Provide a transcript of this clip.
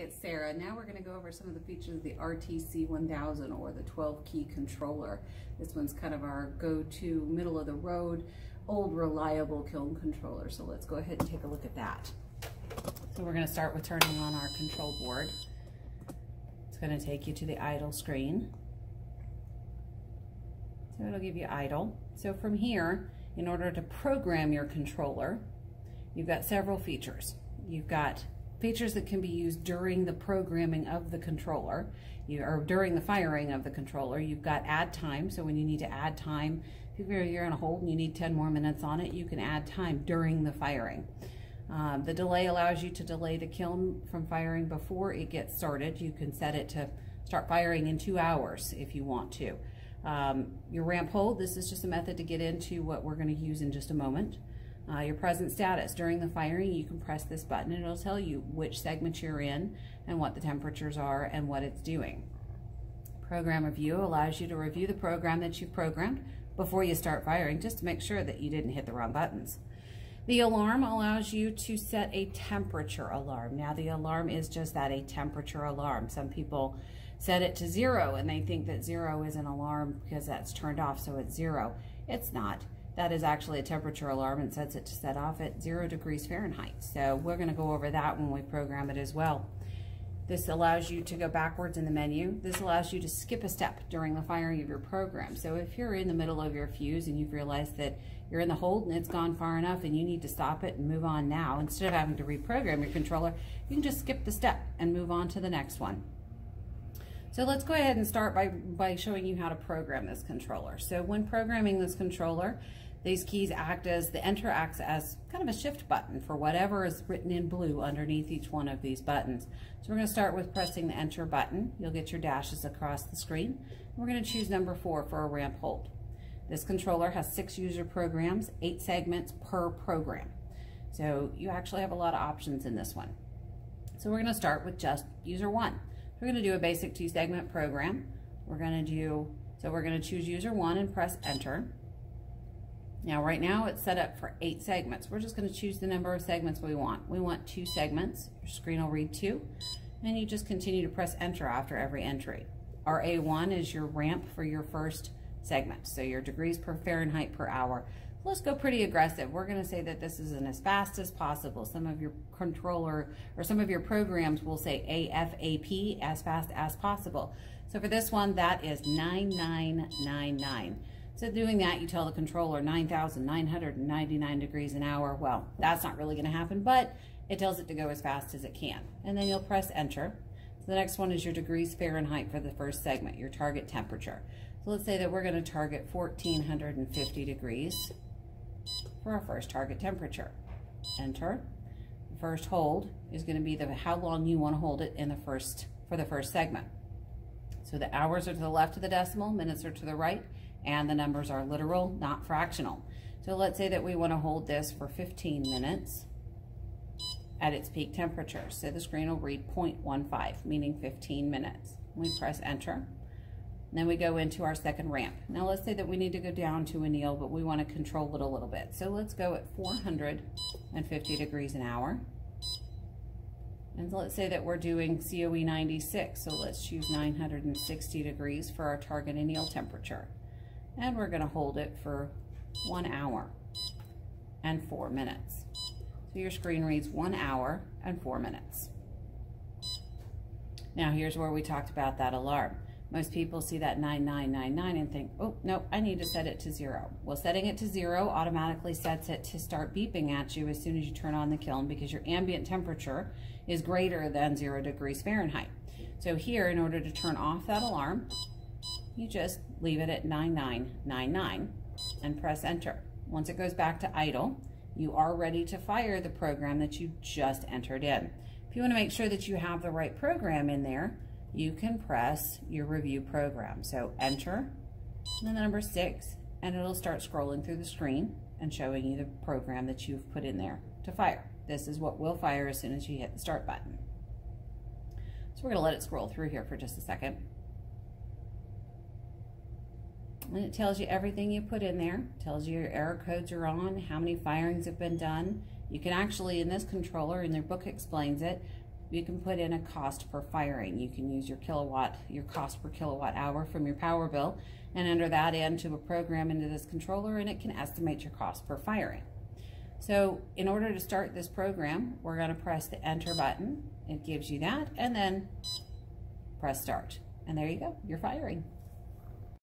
it's Sarah. Now we're going to go over some of the features of the RTC 1000 or the 12 key controller. This one's kind of our go-to middle of the road, old reliable kiln controller. So let's go ahead and take a look at that. So we're going to start with turning on our control board. It's going to take you to the idle screen. So it'll give you idle. So from here, in order to program your controller, you've got several features. You've got features that can be used during the programming of the controller, you, or during the firing of the controller. You've got add time, so when you need to add time, if you're in a hold and you need 10 more minutes on it, you can add time during the firing. Um, the delay allows you to delay the kiln from firing before it gets started. You can set it to start firing in two hours if you want to. Um, your ramp hold, this is just a method to get into what we're going to use in just a moment. Uh, your present status. During the firing, you can press this button and it'll tell you which segment you're in and what the temperatures are and what it's doing. Program review allows you to review the program that you've programmed before you start firing just to make sure that you didn't hit the wrong buttons. The alarm allows you to set a temperature alarm. Now the alarm is just that, a temperature alarm. Some people set it to zero and they think that zero is an alarm because that's turned off so it's zero. It's not. That is actually a temperature alarm and sets it to set off at zero degrees Fahrenheit. So we're going to go over that when we program it as well. This allows you to go backwards in the menu. This allows you to skip a step during the firing of your program. So if you're in the middle of your fuse and you've realized that you're in the hold and it's gone far enough and you need to stop it and move on now, instead of having to reprogram your controller, you can just skip the step and move on to the next one. So let's go ahead and start by, by showing you how to program this controller. So when programming this controller, these keys act as, the enter acts as kind of a shift button for whatever is written in blue underneath each one of these buttons. So we're going to start with pressing the enter button. You'll get your dashes across the screen. We're going to choose number four for a ramp hold. This controller has six user programs, eight segments per program. So you actually have a lot of options in this one. So we're going to start with just user one. We're going to do a basic two segment program. We're going to do, so we're going to choose user one and press enter. Now right now it's set up for eight segments. We're just going to choose the number of segments we want. We want two segments. Your screen will read two. And you just continue to press enter after every entry. RA1 is your ramp for your first segment. So your degrees per Fahrenheit per hour. Let's go pretty aggressive. We're going to say that this is as fast as possible. Some of your controller or some of your programs will say AFAP, as fast as possible. So for this one, that is 9999. So doing that, you tell the controller 9,999 degrees an hour. Well, that's not really going to happen, but it tells it to go as fast as it can. And then you'll press enter. So the next one is your degrees Fahrenheit for the first segment, your target temperature. So let's say that we're going to target 1450 degrees for our first target temperature. Enter. The first hold is going to be the how long you want to hold it in the first for the first segment. So the hours are to the left of the decimal, minutes are to the right, and the numbers are literal, not fractional. So let's say that we want to hold this for 15 minutes at its peak temperature. So the screen will read 0.15, meaning 15 minutes. We press enter. Then we go into our second ramp. Now let's say that we need to go down to anneal, but we want to control it a little bit. So let's go at 450 degrees an hour. And let's say that we're doing COE 96, so let's choose 960 degrees for our target anneal temperature. And we're going to hold it for one hour and four minutes. So your screen reads one hour and four minutes. Now here's where we talked about that alarm. Most people see that 9999 and think, oh, no, I need to set it to zero. Well, setting it to zero automatically sets it to start beeping at you as soon as you turn on the kiln because your ambient temperature is greater than zero degrees Fahrenheit. So here, in order to turn off that alarm, you just leave it at 9999 and press enter. Once it goes back to idle, you are ready to fire the program that you just entered in. If you want to make sure that you have the right program in there, you can press your review program. So enter, the number six, and it'll start scrolling through the screen and showing you the program that you've put in there to fire. This is what will fire as soon as you hit the start button. So we're gonna let it scroll through here for just a second. And it tells you everything you put in there, tells you your error codes are on, how many firings have been done. You can actually, in this controller, and their book explains it, you can put in a cost per firing. You can use your kilowatt, your cost per kilowatt hour from your power bill and enter that into a program into this controller and it can estimate your cost per firing. So in order to start this program, we're going to press the enter button. It gives you that and then press start. And there you go, you're firing.